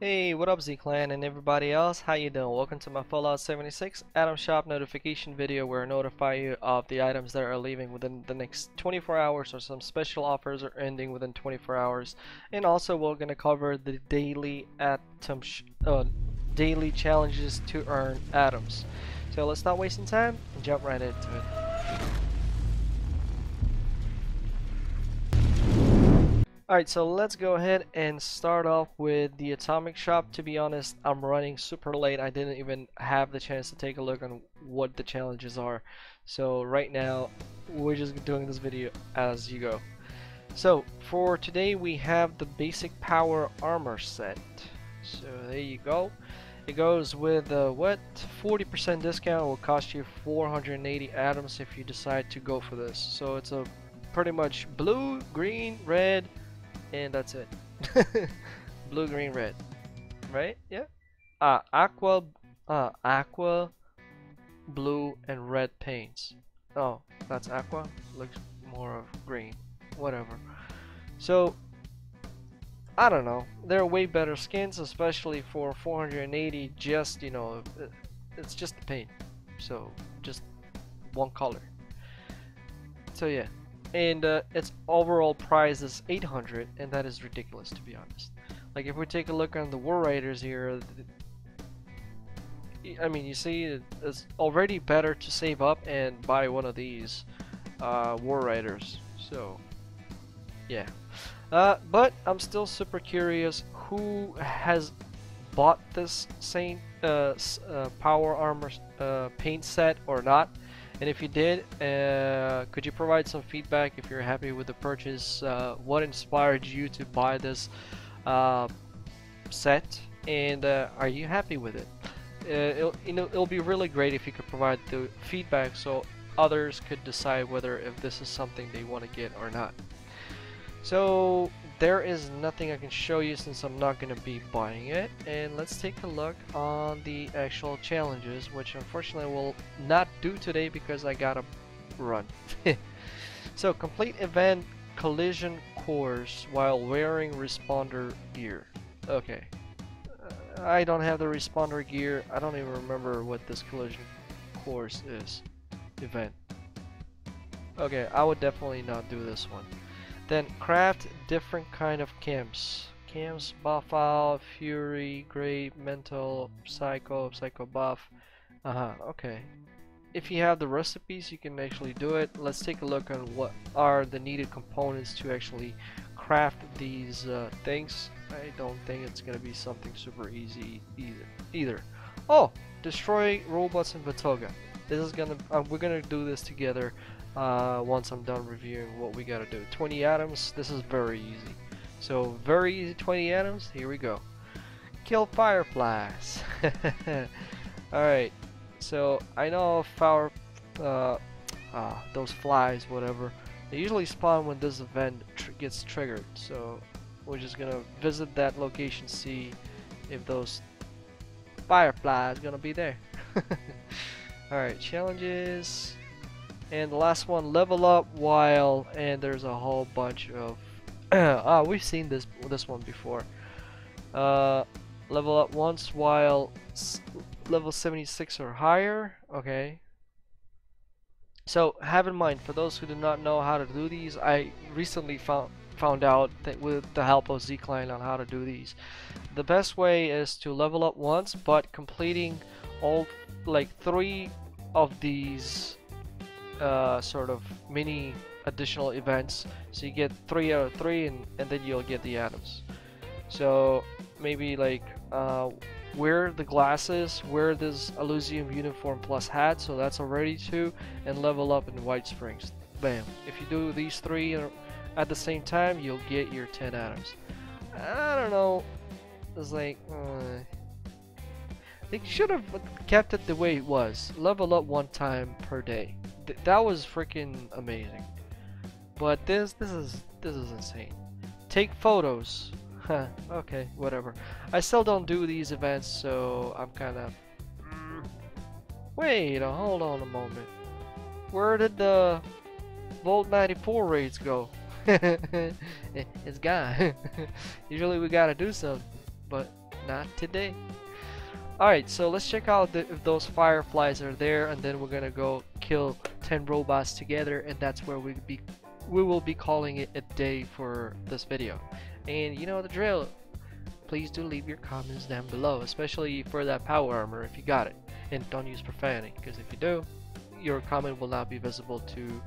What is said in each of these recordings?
Hey, what up Z-Clan and everybody else? How you doing? Welcome to my Fallout 76 Atom Shop notification video where I notify you of the items that are leaving within the next 24 hours or some special offers are ending within 24 hours. And also we're going to cover the daily atom uh, daily challenges to earn atoms. So let's not wasting time and jump right into it. Alright, so let's go ahead and start off with the atomic shop. To be honest, I'm running super late. I didn't even have the chance to take a look on what the challenges are. So right now, we're just doing this video as you go. So for today, we have the basic power armor set. So there you go. It goes with uh, what 40% discount will cost you 480 atoms if you decide to go for this. So it's a pretty much blue, green, red, and that's it. Blue, green, red. Right? Yeah. Ah, aqua, uh, aqua, blue, and red paints. Oh, that's aqua. Looks more of green. Whatever. So, I don't know. They're way better skins, especially for 480. Just you know, it's just the paint. So just one color. So yeah, and uh, its overall price is 800 and that is ridiculous to be honest. Like if we take a look on the war riders here I mean you see it's already better to save up and buy one of these uh, war riders so yeah. Uh, but I'm still super curious who has bought this Saint uh, uh power armor uh, paint set or not and if you did, uh, could you provide some feedback if you're happy with the purchase? Uh, what inspired you to buy this uh, set? And uh, are you happy with it? Uh, it'll, you know, it'll be really great if you could provide the feedback so others could decide whether if this is something they want to get or not. So there is nothing I can show you since I'm not going to be buying it. And let's take a look on the actual challenges which unfortunately I will not do today because I gotta run. So complete event collision course while wearing responder gear. Okay. Uh, I don't have the responder gear. I don't even remember what this collision course is. Event. Okay I would definitely not do this one then craft different kind of camps. Camps, Buffout, fury, great, mental, psycho, psycho buff. Uh-huh, okay. If you have the recipes, you can actually do it. Let's take a look on what are the needed components to actually craft these uh, things. I don't think it's gonna be something super easy either. Either. Oh, destroy robots in Vatoga. This is gonna. Uh, we're gonna do this together uh, once I'm done reviewing what we gotta do. 20 atoms, this is very easy. So very easy 20 atoms, here we go. Kill fireflies. Alright, so I know fire, uh, uh, those flies, whatever, they usually spawn when this event tr gets triggered. So we're just gonna visit that location, see if those fireflies gonna be there. Alright, challenges. And the last one, level up while, and there's a whole bunch of, ah, we've seen this this one before. Uh, level up once while level 76 or higher. Okay. So have in mind, for those who do not know how to do these, I recently found found out that with the help of Z-Clan on how to do these. The best way is to level up once, but completing all like three of these uh, sort of mini additional events. So you get three out of three and, and then you'll get the atoms. So maybe like uh, wear the glasses wear this Elysium uniform plus hat so that's already two and level up in White Springs. Bam. If you do these three at the same time you'll get your 10 atoms. I don't know. It's like uh, they should have kept it the way it was. Level up one time per day th that was freaking amazing. But this this is this is insane. Take photos. Okay, whatever. I still don't do these events, so I'm kind of... Wait, uh, hold on a moment. Where did the Vault 94 raids go? it's gone. Usually we gotta do something, but not today. Alright, so let's check out the, if those fireflies are there and then we're gonna go kill 10 robots together and that's where we be we will be calling it a day for this video. And you know the drill. Please do leave your comments down below, especially for that power armor if you got it. And don't use profanity, because if you do, your comment will not be visible to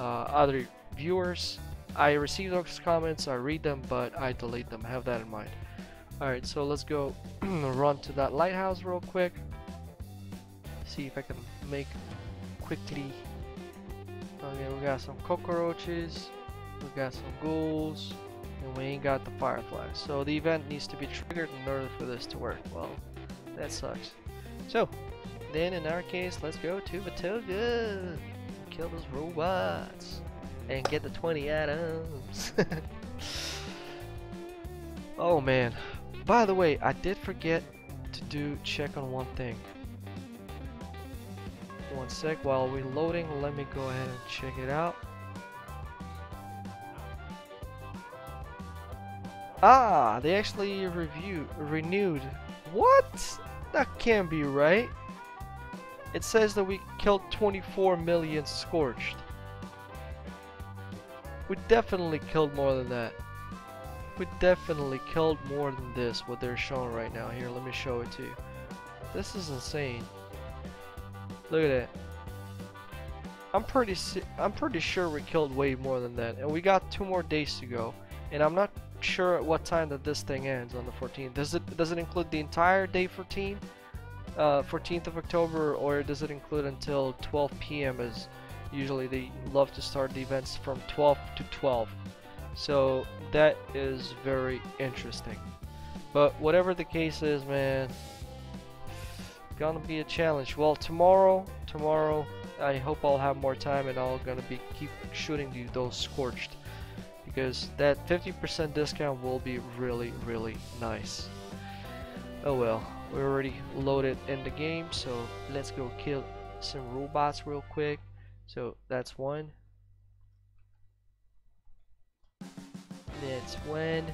uh, other viewers. I receive those comments, I read them, but I delete them. Have that in mind. Alright, so let's go run to that lighthouse real quick. See if I can make quickly. Okay, we got some cockroaches, we got some ghouls, and we ain't got the fireflies. So the event needs to be triggered in order for this to work. Well, that sucks. So, then in our case, let's go to Vatoga, kill those robots, and get the 20 atoms. oh man, by the way, I did forget to do check on one thing. One sec, while we're loading, let me go ahead and check it out. Ah, they actually review renewed. What? That can't be right. It says that we killed 24 million scorched. We definitely killed more than that. We definitely killed more than this, what they're showing right now. Here, let me show it to you. This is insane. Look at that. I'm pretty I'm pretty sure we killed way more than that. And we got two more days to go. And I'm not sure at what time that this thing ends on the 14th. Does it does it include the entire day 14? Uh, 14th of October or does it include until 12 p.m. as usually they love to start the events from 12 to 12. So that is very interesting. But whatever the case is, man, gonna be a challenge. Well, tomorrow, tomorrow, I hope I'll have more time and I'll gonna be keep shooting you those scorched because that 50% discount will be really, really nice. Oh well, we're already loaded in the game, so let's go kill some robots real quick. So that's one. That's one.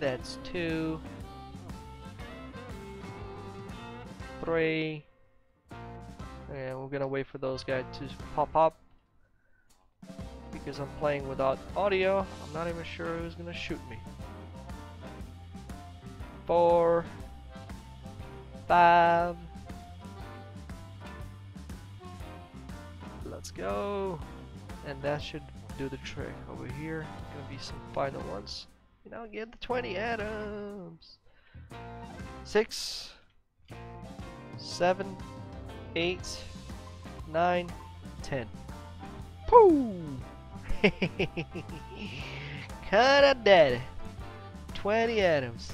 That's two. Three. And we're gonna wait for those guys to pop up. Because I'm playing without audio, I'm not even sure who's gonna shoot me. Four. Five. Let's go. And that should do the trick. Over here, gonna be some final ones. You know, get the 20 atoms. Six, seven, eight, nine, ten. Pooh! Kinda dead. 20 atoms.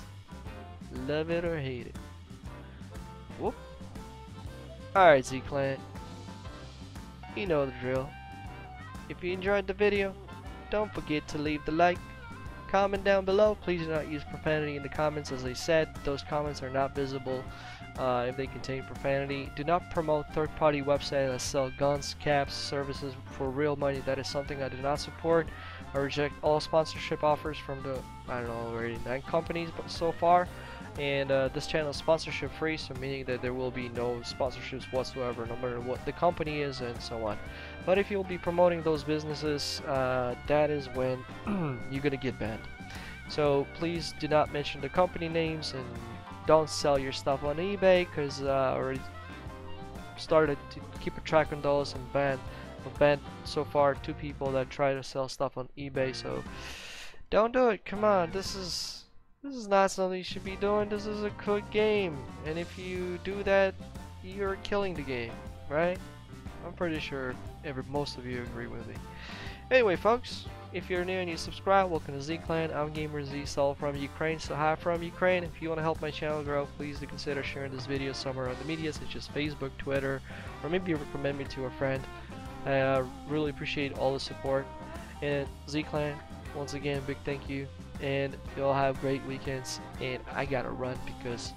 Love it or hate it. Whoop. Alright, Z-Clan. You know the drill. If you enjoyed the video, don't forget to leave the like, comment down below. Please do not use profanity in the comments. As I said, those comments are not visible uh, if they contain profanity. Do not promote third-party websites that sell guns, caps, services for real money. That is something I do not support. I reject all sponsorship offers from the, I don't know, already nine companies but so far. And uh, this channel is sponsorship free, so meaning that there will be no sponsorships whatsoever, no matter what the company is and so on. But if you'll be promoting those businesses, uh, that is when you're gonna get banned. So please do not mention the company names and don't sell your stuff on eBay because uh, I already started to keep a track on those and banned, banned so far two people that try to sell stuff on eBay. So don't do it. Come on, this is this is not something you should be doing. This is a good game, and if you do that, you're killing the game, right? I'm pretty sure every most of you agree with me. Anyway, folks, if you're new and you subscribe, welcome to Z-Clan. I'm Gamer Z, Sol from Ukraine, so hi from Ukraine. If you want to help my channel grow, please do consider sharing this video somewhere on the media, such as Facebook, Twitter, or maybe recommend me to a friend. I uh, really appreciate all the support. And Z-Clan, once again, big thank you. And you all have great weekends. And I gotta run because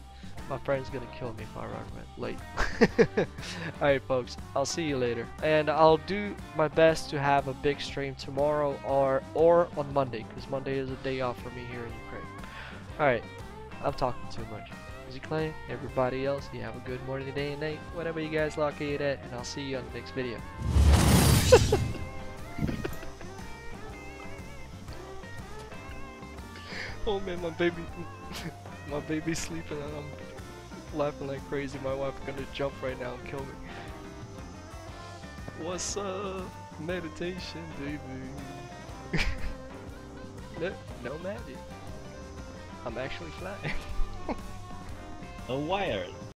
my friend's gonna kill me if I run late. Alright folks, I'll see you later. And I'll do my best to have a big stream tomorrow or or on Monday, because Monday is a day off for me here in Ukraine. Alright, I'm talking too much. Z-Clan, everybody else, you have a good morning, day, and night, whatever you guys locate at, and I'll see you on the next video. oh man, my baby, my baby's sleeping and I'm laughing like crazy. My wife's gonna jump right now and kill me. What's up? Meditation, baby. no, no magic. I'm actually flying. A wired.